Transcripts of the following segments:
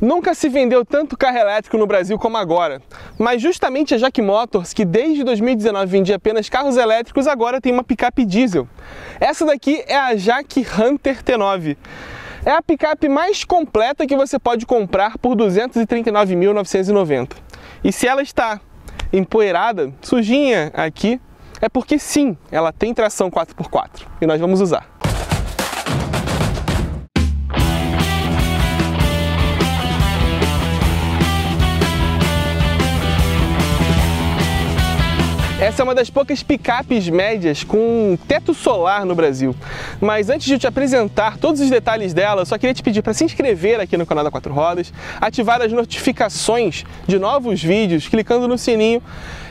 Nunca se vendeu tanto carro elétrico no Brasil como agora, mas justamente a Jack Motors, que desde 2019 vendia apenas carros elétricos, agora tem uma picape diesel. Essa daqui é a Jack Hunter T9. É a picape mais completa que você pode comprar por 239.990. E se ela está empoeirada, sujinha aqui, é porque sim, ela tem tração 4x4 e nós vamos usar. Essa é uma das poucas picapes médias com teto solar no Brasil. Mas antes de eu te apresentar todos os detalhes dela, eu só queria te pedir para se inscrever aqui no canal da Quatro Rodas, ativar as notificações de novos vídeos clicando no sininho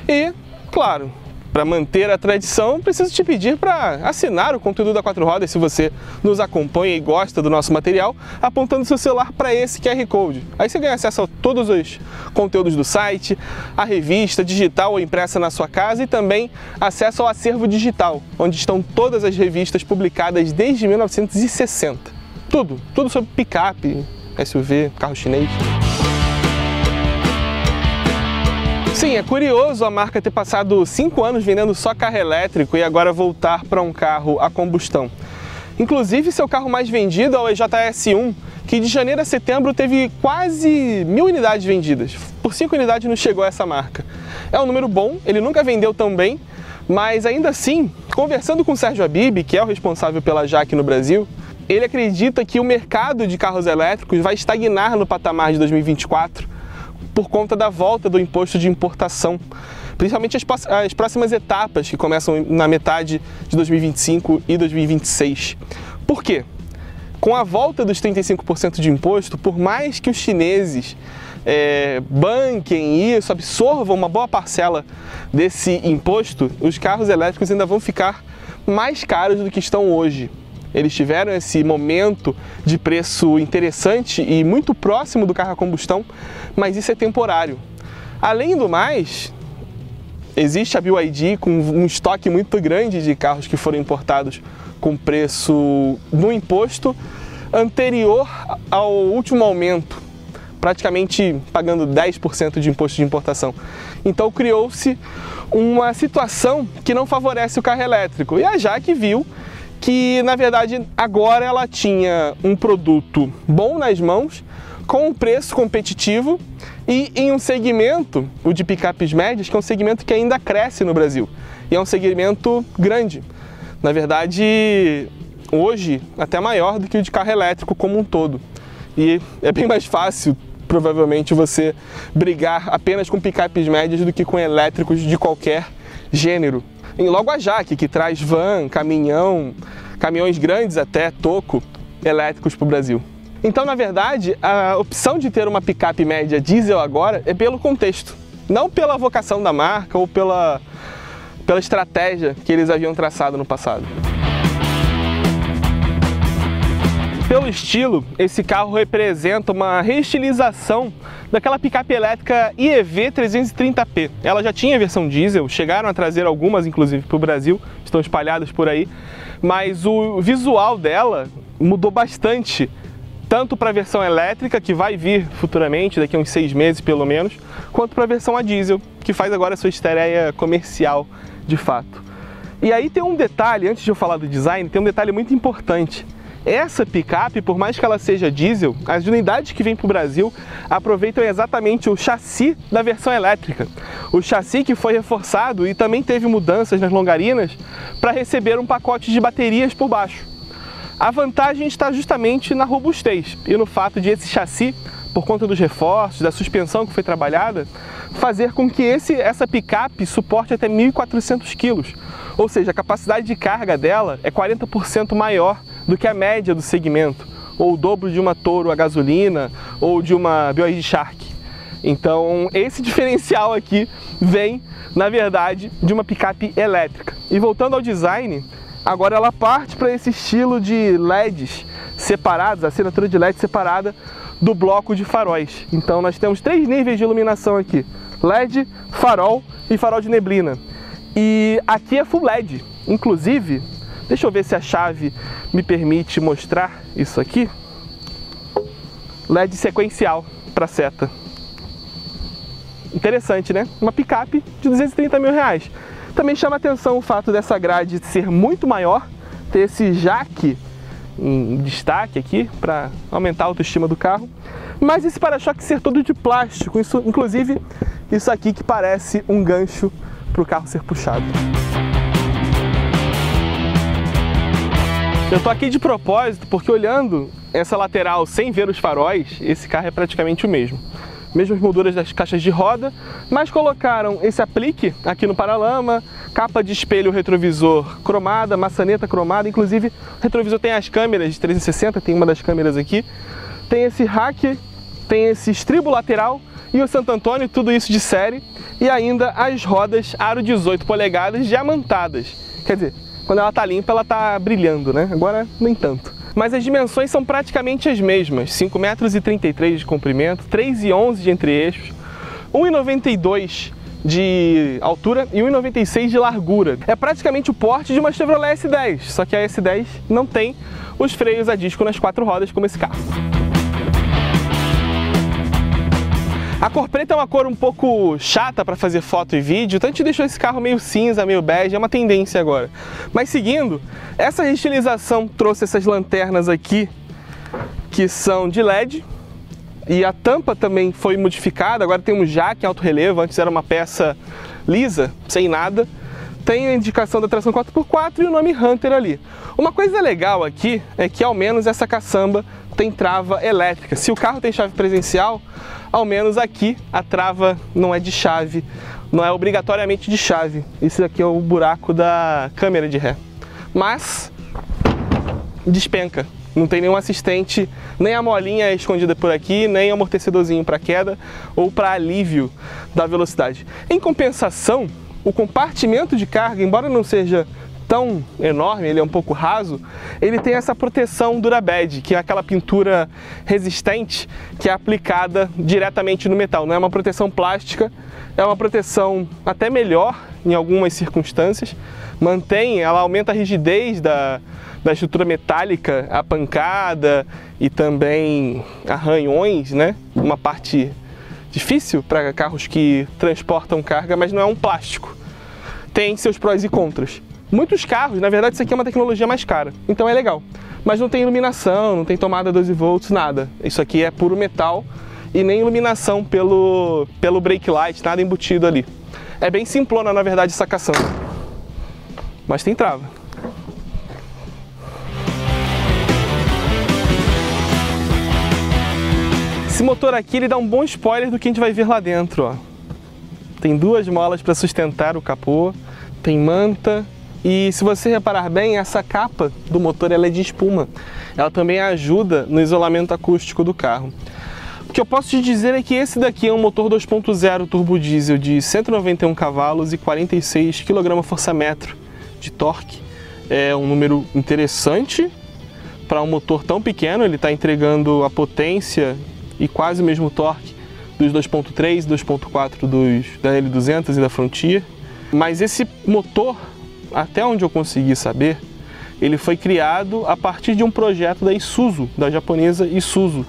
e, claro, para manter a tradição, preciso te pedir para assinar o conteúdo da Quatro Rodas se você nos acompanha e gosta do nosso material, apontando seu celular para esse QR Code. Aí você ganha acesso a todos os conteúdos do site, a revista digital ou impressa na sua casa e também acesso ao acervo digital, onde estão todas as revistas publicadas desde 1960. Tudo, tudo sobre picape, SUV, carro chinês. Sim, é curioso a marca ter passado cinco anos vendendo só carro elétrico e agora voltar para um carro a combustão. Inclusive, seu carro mais vendido é o EJS1, que de janeiro a setembro teve quase mil unidades vendidas. Por cinco unidades não chegou a essa marca. É um número bom, ele nunca vendeu tão bem, mas ainda assim, conversando com o Sérgio Abib, que é o responsável pela Jaque no Brasil, ele acredita que o mercado de carros elétricos vai estagnar no patamar de 2024 por conta da volta do imposto de importação, principalmente as, as próximas etapas que começam na metade de 2025 e 2026. Por quê? Com a volta dos 35% de imposto, por mais que os chineses é, banquem isso, absorvam uma boa parcela desse imposto, os carros elétricos ainda vão ficar mais caros do que estão hoje eles tiveram esse momento de preço interessante e muito próximo do carro a combustão, mas isso é temporário. Além do mais, existe a BYD com um estoque muito grande de carros que foram importados com preço no imposto anterior ao último aumento, praticamente pagando 10% de imposto de importação. Então criou-se uma situação que não favorece o carro elétrico. E a Jaque viu que na verdade agora ela tinha um produto bom nas mãos, com um preço competitivo e em um segmento, o de picapes médias, que é um segmento que ainda cresce no Brasil e é um segmento grande. Na verdade, hoje até maior do que o de carro elétrico como um todo. E é bem mais fácil, provavelmente, você brigar apenas com picapes médias do que com elétricos de qualquer gênero. E logo a Jaque, que traz van, caminhão, caminhões grandes até, toco, elétricos para o Brasil. Então, na verdade, a opção de ter uma picape média diesel agora é pelo contexto, não pela vocação da marca ou pela, pela estratégia que eles haviam traçado no passado. Pelo estilo, esse carro representa uma reestilização daquela picape elétrica IEV 330P. Ela já tinha versão diesel, chegaram a trazer algumas inclusive para o Brasil, estão espalhadas por aí, mas o visual dela mudou bastante, tanto para a versão elétrica, que vai vir futuramente, daqui a uns seis meses pelo menos, quanto para a versão a diesel, que faz agora sua estreia comercial de fato. E aí tem um detalhe, antes de eu falar do design, tem um detalhe muito importante. Essa picape, por mais que ela seja diesel, as unidades que vêm para o Brasil aproveitam exatamente o chassi da versão elétrica. O chassi que foi reforçado e também teve mudanças nas longarinas para receber um pacote de baterias por baixo. A vantagem está justamente na robustez e no fato de esse chassi, por conta dos reforços, da suspensão que foi trabalhada, fazer com que esse, essa picape suporte até 1.400 kg, ou seja, a capacidade de carga dela é 40% maior do que a média do segmento, ou o dobro de uma Toro a gasolina ou de uma BYD Shark. Então, esse diferencial aqui vem, na verdade, de uma picape elétrica. E voltando ao design, agora ela parte para esse estilo de LEDs separados, assinatura de LED separada do bloco de faróis. Então, nós temos três níveis de iluminação aqui: LED, farol e farol de neblina. E aqui é full LED. Inclusive, deixa eu ver se a chave me permite mostrar isso aqui. LED sequencial para seta. Interessante, né? Uma picape de 230 mil reais. Também chama atenção o fato dessa grade ser muito maior, ter esse jaque em destaque aqui para aumentar a autoestima do carro, mas esse para-choque ser todo de plástico, isso, inclusive isso aqui que parece um gancho para o carro ser puxado. Eu tô aqui de propósito porque olhando essa lateral sem ver os faróis, esse carro é praticamente o mesmo. Mesmas molduras das caixas de roda, mas colocaram esse aplique aqui no paralama, capa de espelho retrovisor cromada, maçaneta cromada, inclusive o retrovisor tem as câmeras de 360, tem uma das câmeras aqui, tem esse rack, tem esse estribo lateral e o Santo Antônio, tudo isso de série, e ainda as rodas aro 18 polegadas diamantadas. Quer dizer, quando ela está limpa, ela está brilhando, né? Agora, nem tanto. Mas as dimensões são praticamente as mesmas, 5,33 metros de comprimento, 3,11 de entre-eixos, 1,92 de altura e 1,96 de largura. É praticamente o porte de uma Chevrolet S10, só que a S10 não tem os freios a disco nas quatro rodas como esse carro. A cor preta é uma cor um pouco chata para fazer foto e vídeo, então a gente deixou esse carro meio cinza, meio bege, é uma tendência agora. Mas seguindo, essa restilização trouxe essas lanternas aqui, que são de LED, e a tampa também foi modificada, agora tem um jack em alto relevo, antes era uma peça lisa, sem nada. Tem a indicação da tração 4x4 e o nome Hunter ali. Uma coisa legal aqui é que ao menos essa caçamba tem trava elétrica. Se o carro tem chave presencial, ao menos aqui a trava não é de chave, não é obrigatoriamente de chave. Isso aqui é o buraco da câmera de ré. Mas despenca. Não tem nenhum assistente, nem a molinha escondida por aqui, nem amortecedorzinho para queda ou para alívio da velocidade. Em compensação, o compartimento de carga, embora não seja tão enorme, ele é um pouco raso, ele tem essa proteção Durabed, que é aquela pintura resistente que é aplicada diretamente no metal. Não é uma proteção plástica, é uma proteção até melhor em algumas circunstâncias. Mantém, ela aumenta a rigidez da, da estrutura metálica, a pancada e também arranhões, né? Uma parte difícil para carros que transportam carga, mas não é um plástico. Tem seus prós e contras. Muitos carros, na verdade, isso aqui é uma tecnologia mais cara, então é legal. Mas não tem iluminação, não tem tomada 12 volts, nada. Isso aqui é puro metal e nem iluminação pelo, pelo brake light, nada embutido ali. É bem simplona, na verdade, essa caçamba. Mas tem trava. Esse motor aqui ele dá um bom spoiler do que a gente vai ver lá dentro. Ó. Tem duas molas para sustentar o capô, tem manta, e se você reparar bem, essa capa do motor ela é de espuma. Ela também ajuda no isolamento acústico do carro. O que eu posso te dizer é que esse daqui é um motor 2.0 turbo diesel de 191 cavalos e 46 kgfm de torque. É um número interessante para um motor tão pequeno, ele está entregando a potência e quase o mesmo torque dos 2.3 2.4 dos da L200 e da Frontier. Mas esse motor até onde eu consegui saber, ele foi criado a partir de um projeto da Isuzu, da japonesa Isuzu.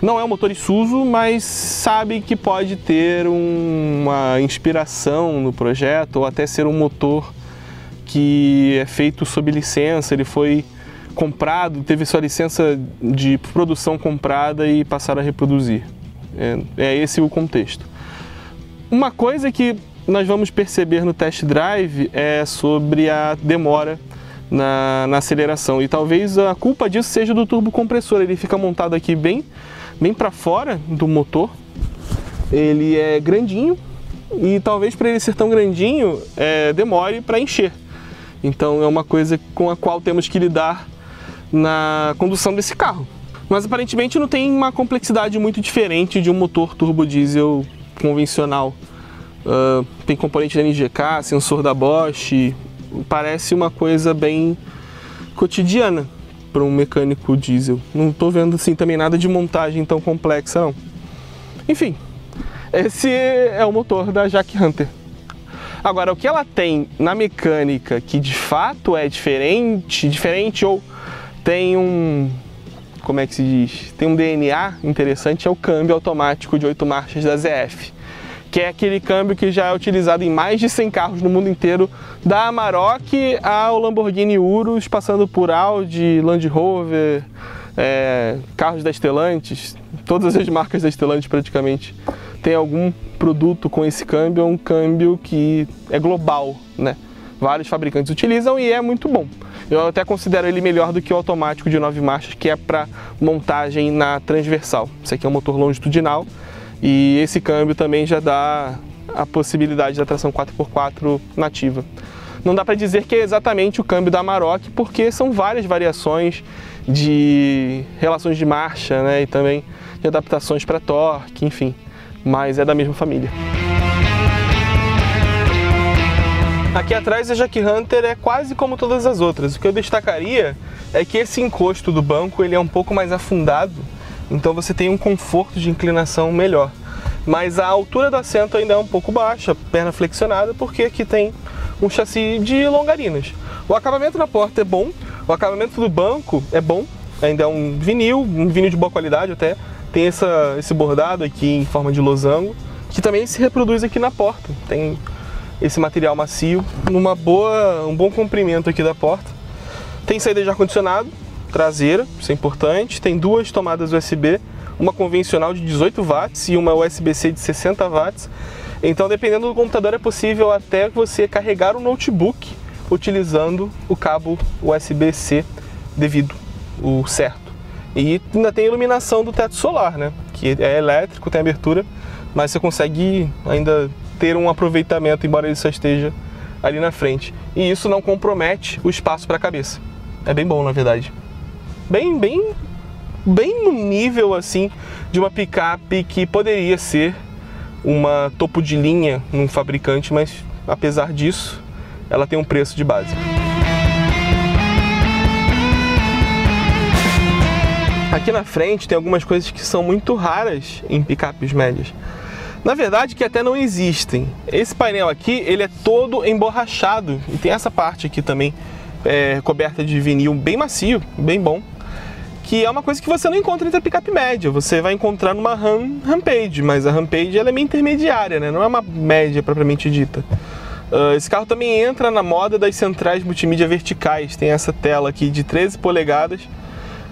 Não é um motor Isuzu, mas sabe que pode ter uma inspiração no projeto ou até ser um motor que é feito sob licença, ele foi comprado, teve sua licença de produção comprada e passaram a reproduzir. É, é esse o contexto. Uma coisa que nós vamos perceber no test drive é sobre a demora na, na, aceleração e talvez a culpa disso seja do turbo compressor. Ele fica montado aqui bem, bem para fora do motor. Ele é grandinho e talvez para ele ser tão grandinho é, demore para encher. Então é uma coisa com a qual temos que lidar na condução desse carro. Mas aparentemente não tem uma complexidade muito diferente de um motor turbo diesel convencional. Uh, tem componente da NGK, sensor da Bosch, parece uma coisa bem cotidiana para um mecânico diesel. Não estou vendo assim também nada de montagem tão complexa não. Enfim, esse é o motor da Jack Hunter. Agora, o que ela tem na mecânica que de fato é diferente, diferente ou tem um, como é que se diz, tem um DNA interessante é o câmbio automático de 8 marchas da ZF, que é aquele câmbio que já é utilizado em mais de 100 carros no mundo inteiro, da Amarok ao Lamborghini Urus, passando por Audi, Land Rover, é, carros da Stellantis, todas as marcas da Stellantis praticamente tem algum produto com esse câmbio, é um câmbio que é global, né? Vários fabricantes utilizam e é muito bom. Eu até considero ele melhor do que o automático de 9 marchas, que é para montagem na transversal. Esse aqui é um motor longitudinal e esse câmbio também já dá a possibilidade da tração 4x4 nativa. Não dá para dizer que é exatamente o câmbio da Amarok, porque são várias variações de relações de marcha né, e também de adaptações para torque, enfim, mas é da mesma família. Aqui atrás a Jack Hunter é quase como todas as outras. O que eu destacaria é que esse encosto do banco ele é um pouco mais afundado, então você tem um conforto de inclinação melhor. Mas a altura do assento ainda é um pouco baixa, perna flexionada, porque aqui tem um chassi de longarinas. O acabamento na porta é bom, o acabamento do banco é bom, ainda é um vinil, um vinil de boa qualidade até. Tem essa, esse bordado aqui em forma de losango, que também se reproduz aqui na porta. Tem esse material macio, numa boa, um bom comprimento aqui da porta. Tem saída de ar-condicionado traseira, isso é importante. Tem duas tomadas USB, uma convencional de 18 watts e uma USB-C de 60 watts. Então, dependendo do computador, é possível até você carregar o notebook utilizando o cabo USB-C devido, o certo. E ainda tem iluminação do teto solar, né? Que é elétrico, tem abertura, mas você consegue ainda ter um aproveitamento, embora ele só esteja ali na frente. E isso não compromete o espaço para a cabeça. É bem bom, na verdade. Bem, bem, bem no nível assim de uma picape que poderia ser uma topo de linha num fabricante, mas apesar disso, ela tem um preço de base. Aqui na frente tem algumas coisas que são muito raras em picapes médias. Na verdade, que até não existem. Esse painel aqui, ele é todo emborrachado e tem essa parte aqui também é, coberta de vinil bem macio, bem bom, que é uma coisa que você não encontra entre a picape média. Você vai encontrar numa Ram, Rampage, mas a Rampage ela é meio intermediária, né? Não é uma média propriamente dita. Uh, esse carro também entra na moda das centrais multimídia verticais. Tem essa tela aqui de 13 polegadas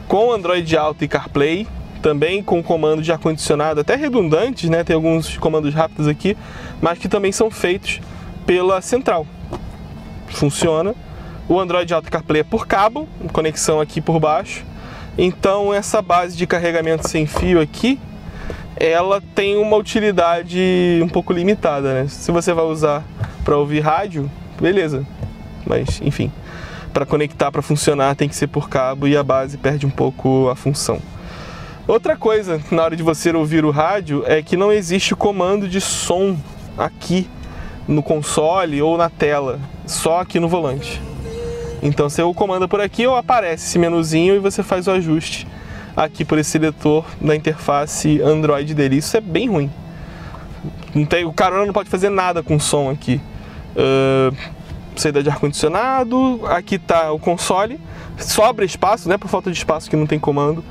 com Android Auto e CarPlay, também com comando de ar-condicionado, até redundantes, né? Tem alguns comandos rápidos aqui, mas que também são feitos pela central. Funciona. O Android Auto CarPlay é por cabo, conexão aqui por baixo. Então essa base de carregamento sem fio aqui, ela tem uma utilidade um pouco limitada, né? Se você vai usar para ouvir rádio, beleza. Mas enfim, para conectar para funcionar tem que ser por cabo e a base perde um pouco a função. Outra coisa na hora de você ouvir o rádio é que não existe comando de som aqui no console ou na tela, só aqui no volante. Então você comanda por aqui ou aparece esse menuzinho e você faz o ajuste aqui por esse seletor da interface Android dele. Isso é bem ruim. Não tem, o carona não pode fazer nada com som aqui. Uh, saída de ar-condicionado, aqui está o console, sobra espaço, né, por falta de espaço que não tem comando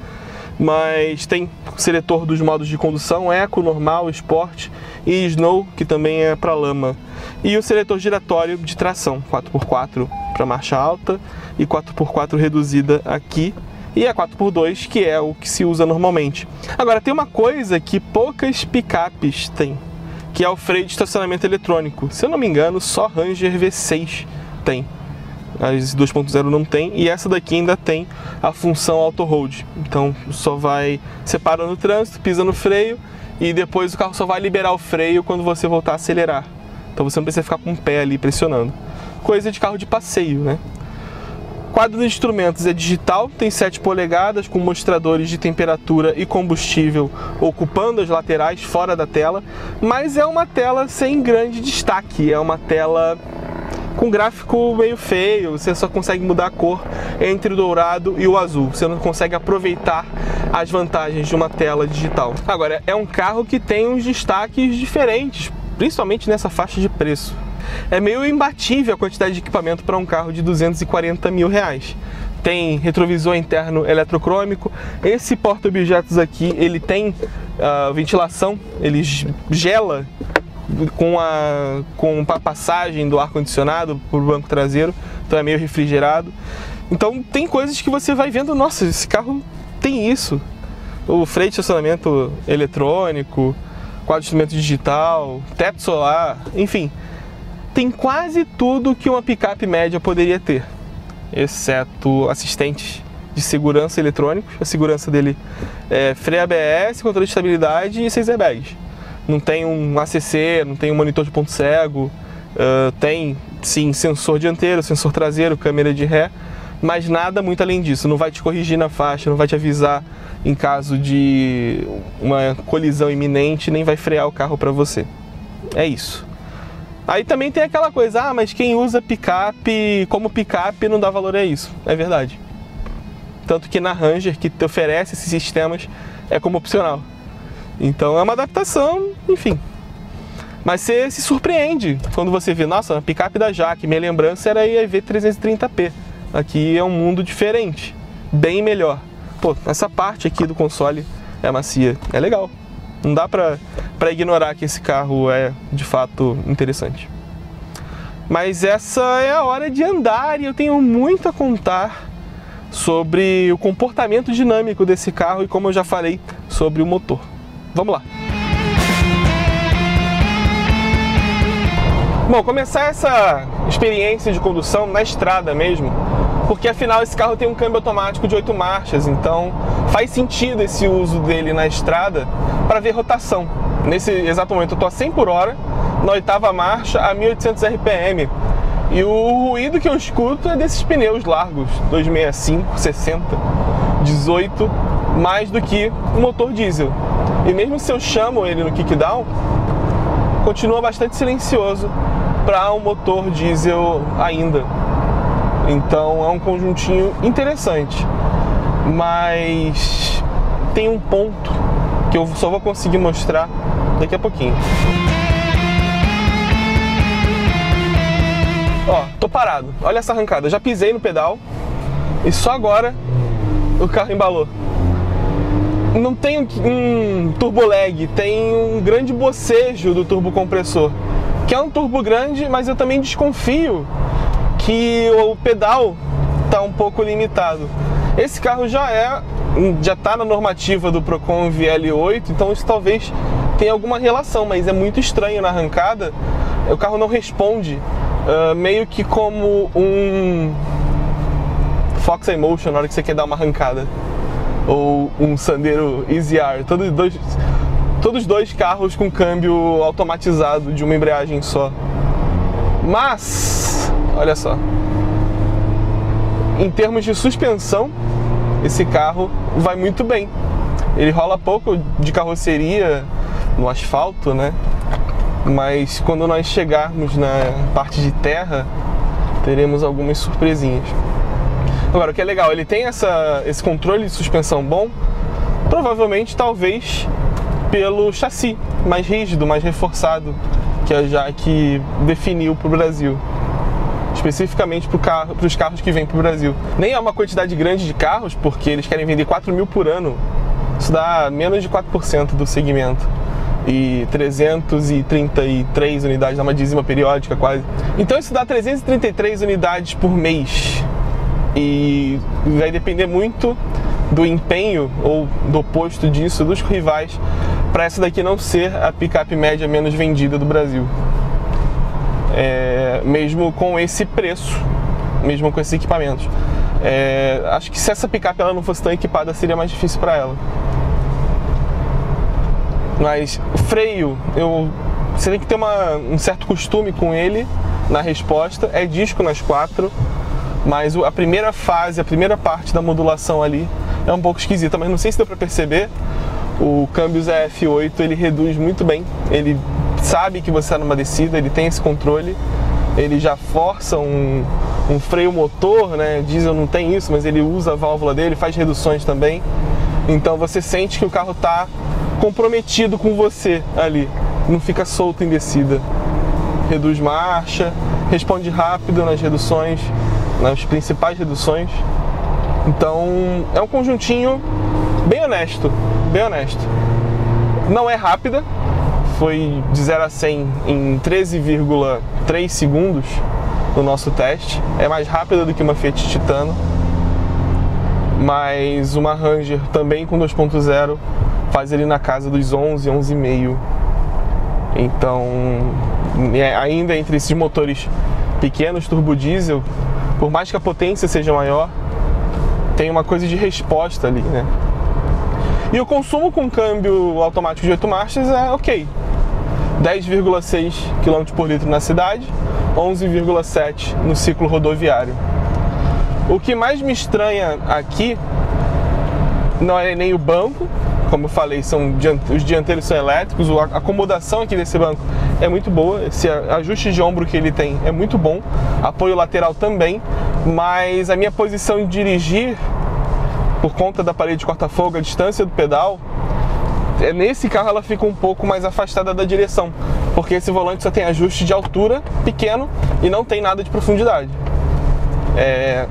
mas tem seletor dos modos de condução, Eco, Normal, Sport e Snow, que também é para lama. E o seletor giratório de tração, 4x4 para marcha alta e 4x4 reduzida aqui. E a 4x2, que é o que se usa normalmente. Agora, tem uma coisa que poucas picapes têm, que é o freio de estacionamento eletrônico. Se eu não me engano, só Ranger V6 tem as 2.0 não tem e essa daqui ainda tem a função auto hold. Então só vai separando o trânsito, pisa no freio e depois o carro só vai liberar o freio quando você voltar a acelerar. Então você não precisa ficar com o pé ali pressionando. Coisa de carro de passeio, né? quadro de instrumentos é digital, tem 7 polegadas com mostradores de temperatura e combustível ocupando as laterais fora da tela, mas é uma tela sem grande destaque, é uma tela com gráfico meio feio, você só consegue mudar a cor entre o dourado e o azul, você não consegue aproveitar as vantagens de uma tela digital. Agora, é um carro que tem uns destaques diferentes, principalmente nessa faixa de preço. É meio imbatível a quantidade de equipamento para um carro de 240 mil reais. tem retrovisor interno eletrocrômico. Esse porta-objetos aqui, ele tem uh, ventilação, ele gela com a, com a passagem do ar-condicionado por banco traseiro, então é meio refrigerado. Então tem coisas que você vai vendo, nossa, esse carro tem isso. O freio de estacionamento eletrônico, quadro de instrumento digital, teto solar, enfim. Tem quase tudo que uma picape média poderia ter, exceto assistentes de segurança eletrônicos. A segurança dele é freio ABS, controle de estabilidade e seis airbags não tem um ACC, não tem um monitor de ponto cego, uh, tem sim sensor dianteiro, sensor traseiro, câmera de ré, mas nada muito além disso. Não vai te corrigir na faixa, não vai te avisar em caso de uma colisão iminente, nem vai frear o carro para você. É isso. Aí também tem aquela coisa, ah, mas quem usa picape como picape não dá valor a isso. É verdade. Tanto que na Ranger, que te oferece esses sistemas, é como opcional. Então é uma adaptação, enfim. Mas você se surpreende quando você vê, nossa, picape da Jaque, minha lembrança era a EV 330p. Aqui é um mundo diferente, bem melhor. Pô, essa parte aqui do console é macia, é legal. Não dá pra, pra ignorar que esse carro é de fato interessante. Mas essa é a hora de andar e eu tenho muito a contar sobre o comportamento dinâmico desse carro e como eu já falei sobre o motor. Vamos lá! Bom, começar essa experiência de condução na estrada mesmo, porque afinal esse carro tem um câmbio automático de 8 marchas, então faz sentido esse uso dele na estrada para ver rotação. Nesse exato momento eu estou a 100 por hora, na oitava marcha a 1800 RPM. E o ruído que eu escuto é desses pneus largos, 265, 60, 18, mais do que um motor diesel. E mesmo se eu chamo ele no kickdown, continua bastante silencioso para um motor diesel ainda. Então é um conjuntinho interessante. Mas tem um ponto que eu só vou conseguir mostrar daqui a pouquinho. Ó, tô parado. Olha essa arrancada. Já pisei no pedal e só agora o carro embalou não tem um turbo lag, tem um grande bocejo do turbo compressor, que é um turbo grande, mas eu também desconfio que o pedal está um pouco limitado. Esse carro já é já está na normativa do Procon VL8, então isso talvez tenha alguma relação, mas é muito estranho na arrancada. O carro não responde, uh, meio que como um Fox Emotion na hora que você quer dar uma arrancada ou um Sandero Easy R, todos dois, todos dois carros com câmbio automatizado de uma embreagem só. Mas, olha só, em termos de suspensão, esse carro vai muito bem. Ele rola pouco de carroceria no asfalto, né? Mas quando nós chegarmos na parte de terra, teremos algumas surpresinhas. Agora, o que é legal, ele tem essa, esse controle de suspensão bom, provavelmente, talvez, pelo chassi mais rígido, mais reforçado, que a Jaque definiu para o Brasil especificamente para carro, os carros que vêm para o Brasil. Nem é uma quantidade grande de carros, porque eles querem vender 4 mil por ano. Isso dá menos de 4% do segmento. E 333 unidades, dá uma dízima periódica quase. Então isso dá 333 unidades por mês e vai depender muito do empenho ou do oposto disso dos rivais para essa daqui não ser a picape média menos vendida do Brasil. É, mesmo com esse preço, mesmo com esses equipamentos. É, acho que se essa picape ela não fosse tão equipada seria mais difícil para ela. Mas freio, eu, você tem que ter uma, um certo costume com ele na resposta. É disco nas quatro mas a primeira fase, a primeira parte da modulação ali é um pouco esquisita, mas não sei se deu para perceber. O câmbio ZF8 ele reduz muito bem, ele sabe que você está numa descida, ele tem esse controle, ele já força um, um freio motor, né? Diesel não tem isso, mas ele usa a válvula dele, faz reduções também. Então você sente que o carro está comprometido com você ali, não fica solto em descida. Reduz marcha, responde rápido nas reduções nas principais reduções. Então é um conjuntinho bem honesto, bem honesto. Não é rápida, foi de 0 a 100 em 13,3 segundos no nosso teste. É mais rápida do que uma Fiat Titano, mas uma Ranger também com 2.0 faz ele na casa dos 11, 11,5. Então, é, ainda entre esses motores pequenos turbo diesel, por mais que a potência seja maior, tem uma coisa de resposta ali, né? E o consumo com câmbio automático de 8 marchas é ok. 10,6 km por litro na cidade, 11,7 no ciclo rodoviário. O que mais me estranha aqui não é nem o banco, como eu falei, são os dianteiros são elétricos, a acomodação aqui desse banco é muito boa, esse ajuste de ombro que ele tem é muito bom, apoio lateral também, mas a minha posição de dirigir por conta da parede de corta-fogo, a distância do pedal, é, nesse carro ela fica um pouco mais afastada da direção, porque esse volante só tem ajuste de altura pequeno e não tem nada de profundidade. É,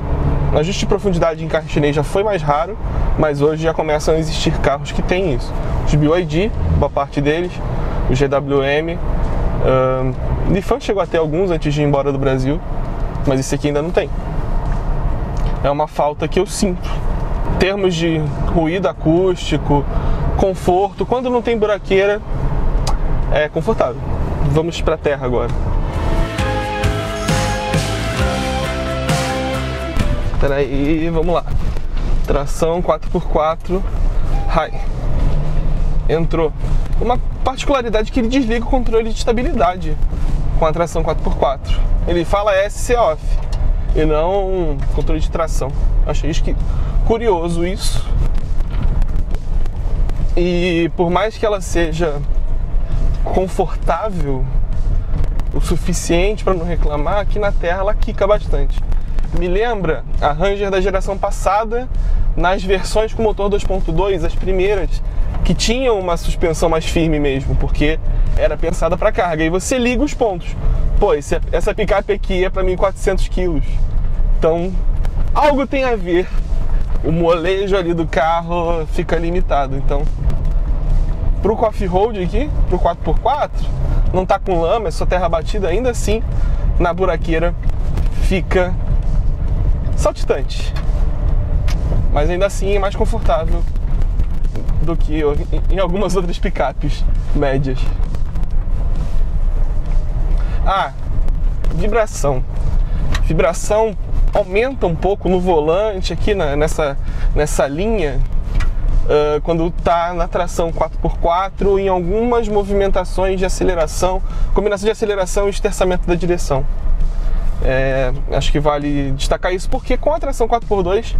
ajuste de profundidade em carro chinês já foi mais raro, mas hoje já começam a existir carros que têm isso. Os BYD, boa parte deles, o GWM, Nifan chegou até alguns antes de ir embora do Brasil, mas esse aqui ainda não tem. É uma falta que eu sinto termos de ruído acústico, conforto, quando não tem buraqueira, é confortável. Vamos para a terra agora. Peraí, vamos lá. Tração 4x4 High. Entrou. Particularidade que ele desliga o controle de estabilidade com a tração 4x4. Ele fala SC off e não controle de tração. Achei isso que curioso isso. E por mais que ela seja confortável o suficiente para não reclamar, aqui na Terra ela quica bastante. Me lembra a Ranger da geração passada, nas versões com motor 2.2, as primeiras, que tinham uma suspensão mais firme mesmo, porque era pensada para carga. E você liga os pontos. Pô, essa picape aqui é para mim 400 quilos. Então, algo tem a ver. O molejo ali do carro fica limitado. Então, pro off-road aqui, pro 4x4, não tá com lama, é só terra batida, ainda assim, na buraqueira fica saltitante. Mas ainda assim é mais confortável do que em algumas outras picapes médias. Ah, vibração. Vibração aumenta um pouco no volante aqui na, nessa, nessa linha uh, quando está na tração 4x4 em algumas movimentações de aceleração, combinação de aceleração e esterçamento da direção. É, acho que vale destacar isso porque com a tração 4x2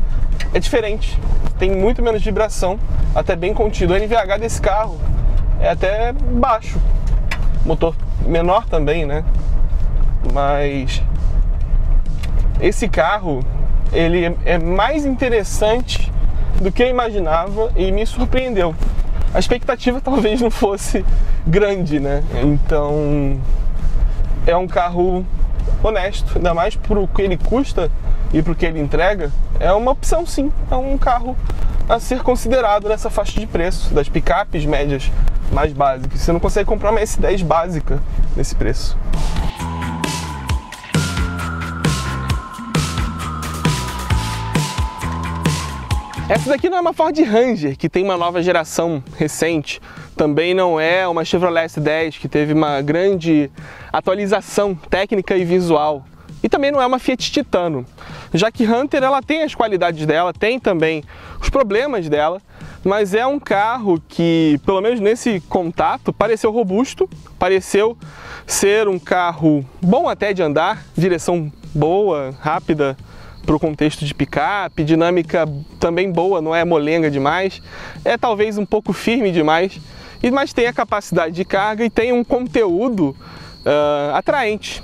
é diferente, tem muito menos vibração, até bem contido. O NVH desse carro é até baixo, motor menor também, né? Mas esse carro ele é mais interessante do que eu imaginava e me surpreendeu. A expectativa talvez não fosse grande, né? Então é um carro honesto, ainda mais pro que ele custa e pro que ele entrega, é uma opção sim, é um carro a ser considerado nessa faixa de preço das picapes médias mais básicas. Você não consegue comprar uma S10 básica nesse preço. Essa daqui não é uma Ford Ranger, que tem uma nova geração recente. Também não é uma Chevrolet S10, que teve uma grande atualização técnica e visual. E também não é uma Fiat Titano, já que Hunter ela tem as qualidades dela, tem também os problemas dela, mas é um carro que, pelo menos nesse contato, pareceu robusto, pareceu ser um carro bom até de andar, direção boa, rápida, para o contexto de picape, dinâmica também boa, não é molenga demais, é talvez um pouco firme demais, mas tem a capacidade de carga e tem um conteúdo uh, atraente,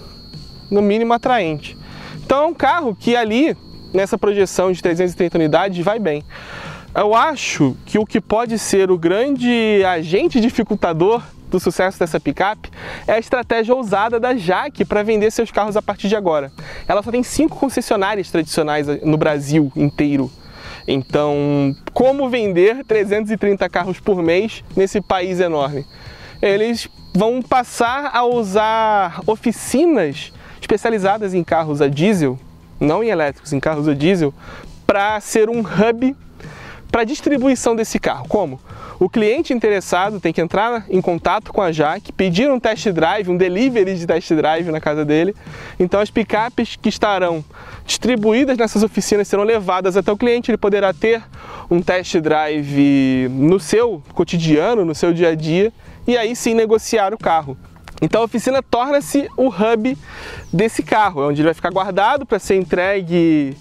no mínimo atraente. Então é um carro que ali, nessa projeção de 330 unidades, vai bem. Eu acho que o que pode ser o grande agente dificultador do sucesso dessa picape é a estratégia ousada da Jaque para vender seus carros a partir de agora. Ela só tem cinco concessionárias tradicionais no Brasil inteiro. Então, como vender 330 carros por mês nesse país enorme? Eles vão passar a usar oficinas especializadas em carros a diesel, não em elétricos, em carros a diesel, para ser um hub para distribuição desse carro. Como? O cliente interessado tem que entrar em contato com a Jaque, pedir um test drive, um delivery de test drive na casa dele. Então as picapes que estarão distribuídas nessas oficinas serão levadas até o cliente, ele poderá ter um test drive no seu cotidiano, no seu dia a dia, e aí sim negociar o carro. Então a oficina torna-se o hub desse carro, é onde ele vai ficar guardado para ser entregue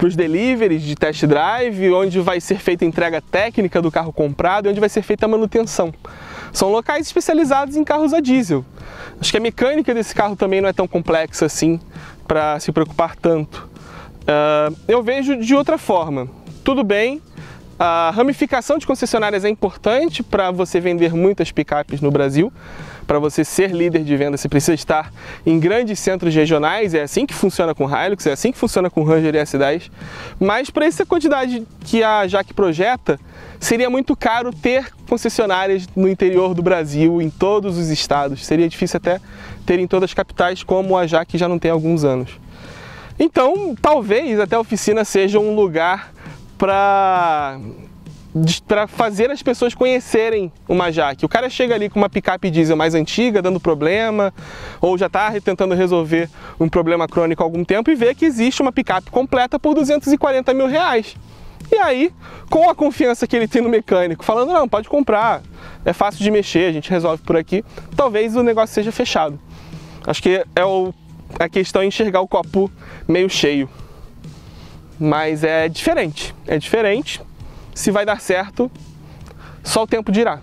para os deliveries de test drive, onde vai ser feita a entrega técnica do carro comprado e onde vai ser feita a manutenção. São locais especializados em carros a diesel. Acho que a mecânica desse carro também não é tão complexa assim para se preocupar tanto. Uh, eu vejo de outra forma. Tudo bem, a ramificação de concessionárias é importante para você vender muitas picapes no Brasil, para você ser líder de venda, você precisa estar em grandes centros regionais, é assim que funciona com Hilux, é assim que funciona com Ranger e S10. Mas para essa quantidade que a Jaque projeta, seria muito caro ter concessionárias no interior do Brasil, em todos os estados. Seria difícil até ter em todas as capitais, como a Jaque já não tem há alguns anos. Então, talvez até a oficina seja um lugar para para fazer as pessoas conhecerem uma Jaque. O cara chega ali com uma picape diesel mais antiga, dando problema, ou já está tentando resolver um problema crônico há algum tempo e vê que existe uma picape completa por 240 mil reais. E aí, com a confiança que ele tem no mecânico, falando, não, pode comprar, é fácil de mexer, a gente resolve por aqui, talvez o negócio seja fechado. Acho que é o, a questão é enxergar o copo meio cheio. Mas é diferente, é diferente, se vai dar certo, só o tempo dirá.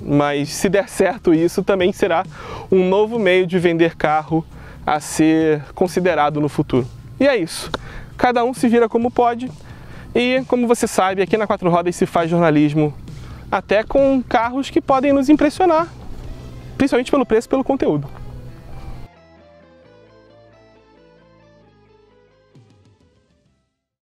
Mas se der certo isso, também será um novo meio de vender carro a ser considerado no futuro. E é isso. Cada um se vira como pode. E como você sabe, aqui na Quatro Rodas se faz jornalismo até com carros que podem nos impressionar, principalmente pelo preço e pelo conteúdo.